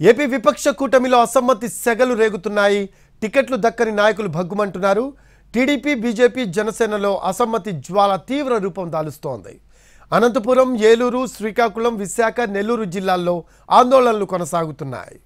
AP విపక్ష కూటమిలో అసమ్మతి సెగలు రేగుతున్నాయి. టికెట్లు దక్కని నాయకులు భగ్గుమంటున్నారు. టీడీపీ బీజేపీ జనసేనలో అసమ్మతి జ్వాల తీవ్ర రూపం దాలుస్తోంది. అనంతపురం ఏలూరు శ్రీకాకుళం విశాఖ నెల్లూరు జిల్లాల్లో ఆందోళనలు కొనసాగుతున్నాయి.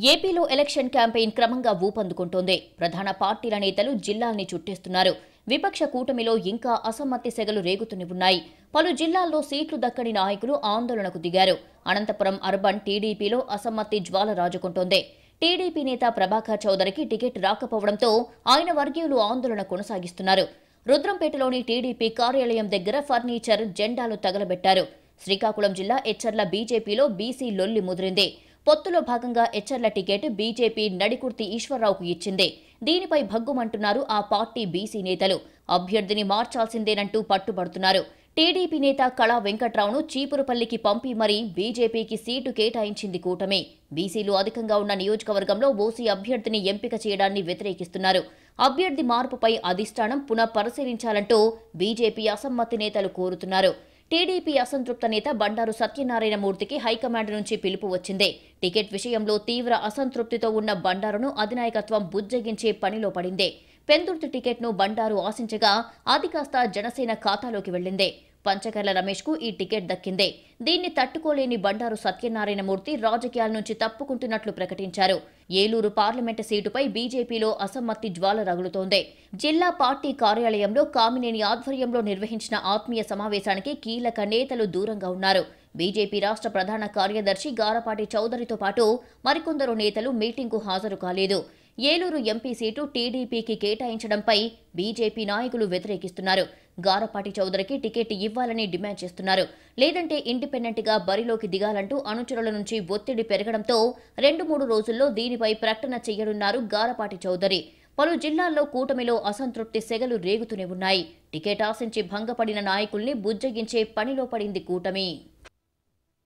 ఏపీలో ఎలక్షన్ క్యాంపెయిన్ క్రమంగా ఊపందుకుంటోంది. ప్రధాన పార్టీల నేతలు జిల్లాల్ని చుట్టేస్తున్నారు. విపక్ష కూటమిలో ఇంకా అసమ్మతి సెగలు రేగుతూనే ఉన్నాయి. పలు జిల్లాల్లో సీట్లు దక్కని నాయకులు ఆందోళనకు దిగారు. అనంతపురం అర్బన్ టీడీపీలో అసమ్మతి జ్వాల రాజుకుంటోంది. టీడీపీ నేత ప్రభాకర్ చౌదరికి టికెట్ రాకపోవడంతో ఆయన వర్గీయులు ఆందోళన కొనసాగిస్తున్నారు. రుద్రంపేటలోని టీడీపీ కార్యాలయం దగ్గర ఫర్నిచర్ జెండాలు తగలబెట్టారు. శ్రీకాకుళం జిల్లా ఎచ్చర్ల బీజేపీలో బీసీ లొల్లి ముదిరింది. పొత్తులో భాగంగా ఎచ్చర్ల టికెట్ బీజేపీ నడికుర్తి ఈశ్వరరావుకు ఇచ్చింది. దీనిపై భగ్గుమంటున్నారు ఆ పార్టీ బీసీ నేతలు. అభ్యర్థిని మార్చాల్సిందేనంటూ పట్టుబడుతున్నారు. టీడీపీ నేత కళా వెంకట్రావును చీపురుపల్లికి పంపి మరీ బీజేపీకి సీటు కేటాయించింది కూటమి. బీసీలు అధికంగా ఉన్న నియోజకవర్గంలో ఓసీ అభ్యర్థిని ఎంపిక చేయడాన్ని వ్యతిరేకిస్తున్నారు. అభ్యర్థి మార్పుపై అధిష్టానం పునః పరిశీలించాలంటూ బీజేపీ అసమ్మతి నేతలు కోరుతున్నారు. టీడీపీ అసంతృప్త నేత బండారు సత్యనారాయణమూర్తికి హైకమాండ్ నుంచి పిలుపు వచ్చింది. టికెట్ విషయంలో తీవ్ర అసంతృప్తితో ఉన్న బండారును అధినాయకత్వం బుజ్జగించే పనిలో పడింది. పెందుర్తి టికెట్ను బండారు ఆశించగా అది కాస్త జనసేన ఖాతాలోకి వెళ్ళింది పంచకర్ల రమేష్కు ఈ టికెట్ దక్కింది. దీన్ని తట్టుకోలేని బండారు సత్యనారాయణమూర్తి రాజకీయాల నుంచి తప్పుకుంటున్నట్లు ప్రకటించారు. ఏలూరు పార్లమెంటు సీటుపై బీజేపీలో అసమ్మతి జ్వాల రగులుతోంది. జిల్లా పార్టీ కార్యాలయంలో కామినేని ఆధ్వర్యంలో నిర్వహించిన ఆత్మీయ సమావేశానికి కీలక నేతలు దూరంగా ఉన్నారు. బీజేపీ రాష్ట్ర ప్రధాన కార్యదర్శి గారపాటి చౌదరితో పాటు మరికొందరు నేతలు మీటింగ్కు హాజరు కాలేదు. ఏలూరు ఎంపీ సీటు టీడీపీకి కేటాయించడంపై బీజేపీ నాయకులు వ్యతిరేకిస్తున్నారు. గారపాటి చౌదరికి టికెట్ ఇవ్వాలని డిమాండ్ చేస్తున్నారు. లేదంటే ఇండిపెండెంట్గా బరిలోకి దిగాలంటూ అనుచరుల నుంచి ఒత్తిడి పెరగడంతో రెండు మూడు రోజుల్లో దీనిపై ప్రకటన చేయనున్నారు గారపాటి చౌదరి. పలు జిల్లాల్లో కూటమిలో అసంతృప్తి సెగలు రేగుతూనే ఉన్నాయి. టికెట్ ఆశించి భంగపడిన నాయకుల్ని బుజ్జగించే పనిలో పడింది కూటమి.